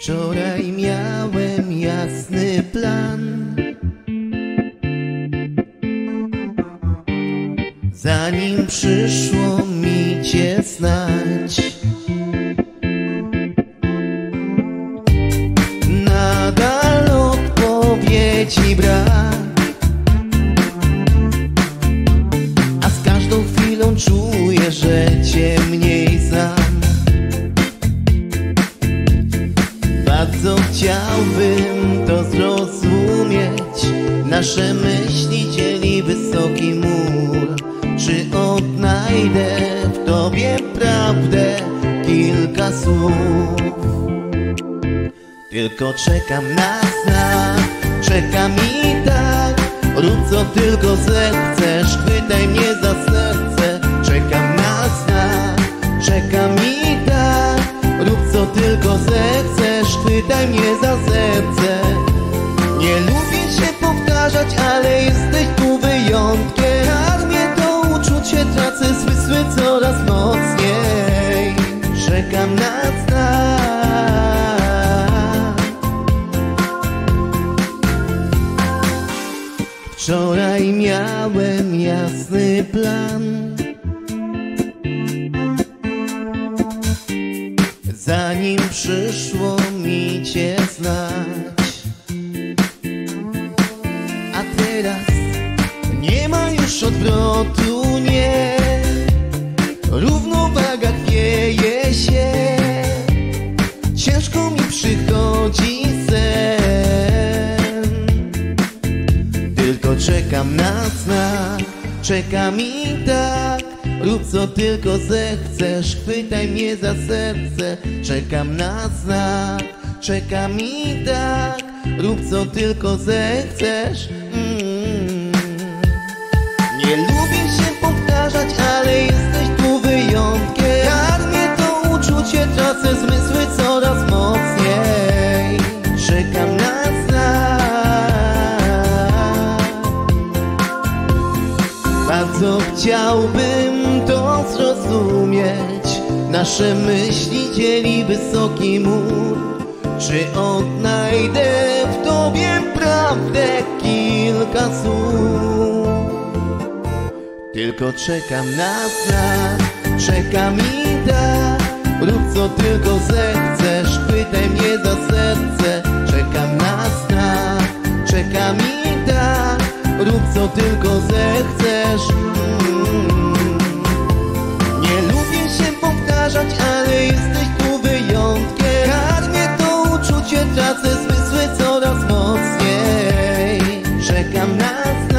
Wczoraj miałem jasny plan. Zanim przyszło mi cię znać. Nadal odpowiedzi brak chciałbym to zrozumieć. Nasze myśli dzieli wysoki mur. Czy odnajdę w tobie prawdę? Kilka słów. Tylko czekam na znak, czekam i tak. Rób co tylko zechcesz, chwytaj mnie za serce. Czekam na znak, czekam i tak. Rób co tylko zechcesz, chwytaj mnie za serce. Nie lubię się powtarzać, ale jesteś tu wyjątkiem. Karmię to uczucie, tracę zmysły coraz mocniej. Czekam na znak Wczoraj miałem jasny plan mi cię znać. A teraz nie ma już odwrotu, nie. Równowaga chwieje się. Ciężko mi przychodzi sen. Tylko czekam na znak Czekam i tak. Rób co tylko zechcesz Chwytaj mnie za serce. Czekam na znak Czekam i tak Rób co tylko zechcesz. Mm. Nie lubię się powtarzać, ale jesteś tu wyjątkiem. Karmię to uczucie, tracę zmysły coraz mocniej. Czekam na znak. Bardzo chciałbym to zrozumieć. Nasze myśli dzieli wysoki mur Czy odnajdę w tobie prawdę kilka słów? Tylko czekam na znak, czekam i tak Rób co tylko zechcesz, chwytaj mnie za serce. Czekam na znak, czekam i tak Rób co tylko zechcesz eyes